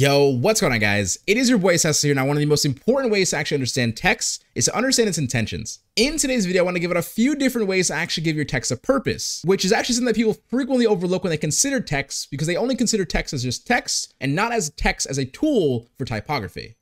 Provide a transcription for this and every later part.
Yo, what's going on guys? It is your boy Seso here. Now, one of the most important ways to actually understand text is to understand its intentions. In today's video, I want to give it a few different ways to actually give your text a purpose, which is actually something that people frequently overlook when they consider text because they only consider text as just text and not as text as a tool for typography.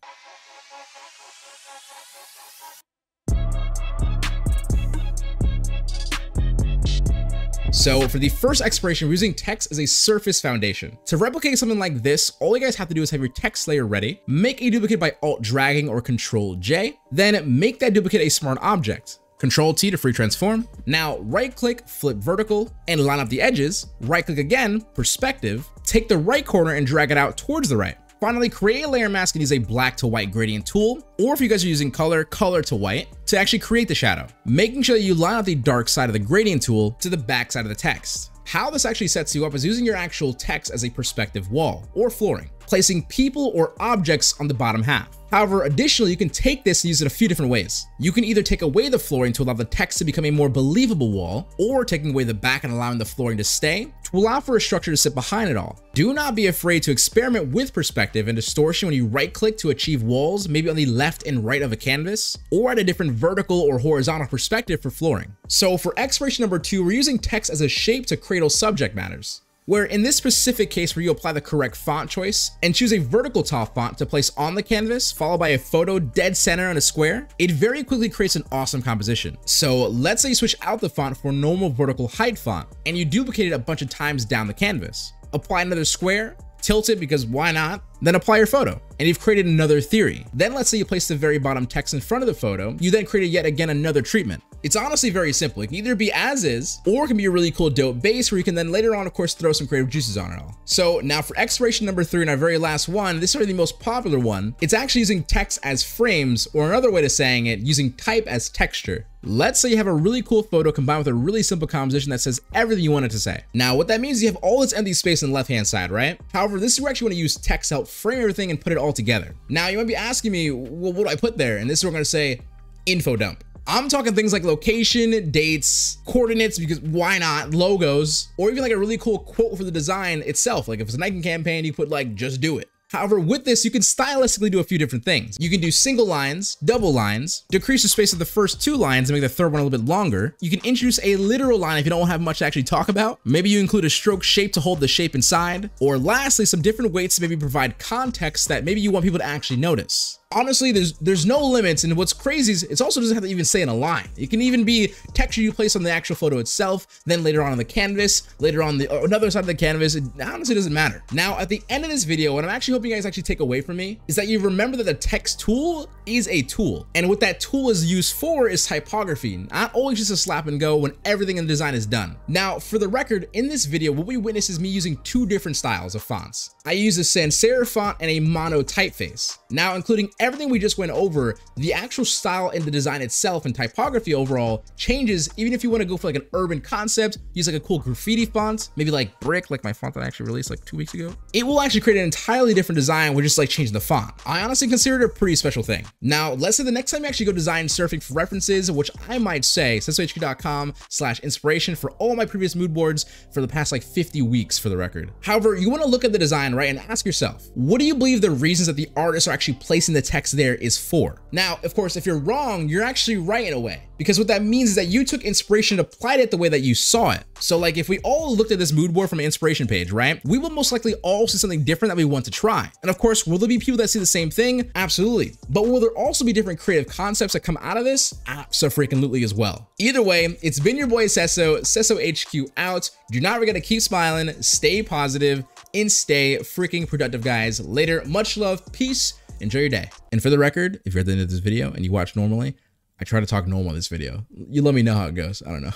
So for the first expiration, we're using text as a surface foundation. To replicate something like this, all you guys have to do is have your text layer ready, make a duplicate by alt dragging or control J, then make that duplicate a smart object. Control T to free transform. Now right click, flip vertical, and line up the edges. Right click again, perspective. Take the right corner and drag it out towards the right. Finally, create a layer mask and use a black to white gradient tool, or if you guys are using color, color to white, to actually create the shadow, making sure that you line up the dark side of the gradient tool to the back side of the text. How this actually sets you up is using your actual text as a perspective wall or flooring placing people or objects on the bottom half. However, additionally, you can take this and use it a few different ways. You can either take away the flooring to allow the text to become a more believable wall, or taking away the back and allowing the flooring to stay, to allow for a structure to sit behind it all. Do not be afraid to experiment with perspective and distortion when you right click to achieve walls, maybe on the left and right of a canvas, or at a different vertical or horizontal perspective for flooring. So for expiration number two, we're using text as a shape to cradle subject matters where in this specific case where you apply the correct font choice and choose a vertical top font to place on the canvas, followed by a photo dead center on a square, it very quickly creates an awesome composition. So let's say you switch out the font for normal vertical height font, and you duplicate it a bunch of times down the canvas. Apply another square, tilt it because why not? Then apply your photo and you've created another theory. Then let's say you place the very bottom text in front of the photo, you then created yet again another treatment. It's honestly very simple. It can either be as is, or it can be a really cool dope base where you can then later on, of course, throw some creative juices on it all. So now for expiration number three and our very last one, this is the most popular one. It's actually using text as frames, or another way to saying it, using type as texture. Let's say you have a really cool photo combined with a really simple composition that says everything you want it to say. Now, what that means is you have all this empty space on the left-hand side, right? However, this is where you actually want to use text help frame everything and put it all together. Now, you might be asking me, well, what do I put there? And this is where I'm going to say info dump. I'm talking things like location, dates, coordinates, because why not, logos, or even like a really cool quote for the design itself. Like if it's a Nike campaign, you put like, just do it. However, with this, you can stylistically do a few different things. You can do single lines, double lines, decrease the space of the first two lines and make the third one a little bit longer. You can introduce a literal line if you don't have much to actually talk about. Maybe you include a stroke shape to hold the shape inside. Or lastly, some different weights to maybe provide context that maybe you want people to actually notice honestly, there's there's no limits. And what's crazy is it also doesn't have to even say in a line. It can even be texture you place on the actual photo itself, then later on on the canvas, later on the uh, another side of the canvas. It honestly doesn't matter. Now, at the end of this video, what I'm actually hoping you guys actually take away from me is that you remember that the text tool is a tool. And what that tool is used for is typography, not always just a slap and go when everything in the design is done. Now, for the record, in this video, what we witness is me using two different styles of fonts. I use a sans serif font and a mono typeface. Now, including everything we just went over, the actual style and the design itself and typography overall changes even if you want to go for like an urban concept, use like a cool graffiti font, maybe like brick, like my font that I actually released like two weeks ago. It will actually create an entirely different design with just like changing the font. I honestly consider it a pretty special thing. Now, let's say the next time you actually go design surfing for references, which I might say, SesoHQ.com slash inspiration for all my previous mood boards for the past like 50 weeks for the record. However, you want to look at the design, right, and ask yourself, what do you believe the reasons that the artists are actually placing the text there is for. Now, of course, if you're wrong, you're actually right in a way because what that means is that you took inspiration and applied it the way that you saw it. So like if we all looked at this mood board from an inspiration page, right? We will most likely all see something different that we want to try. And of course, will there be people that see the same thing? Absolutely. But will there also be different creative concepts that come out of this? Absolutely as well. Either way, it's been your boy Seso, Seso HQ out. Do not forget to keep smiling, stay positive, and stay freaking productive, guys. Later, much love, peace, enjoy your day. And for the record, if you're at the end of this video and you watch normally, I try to talk normal in this video. You let me know how it goes. I don't know.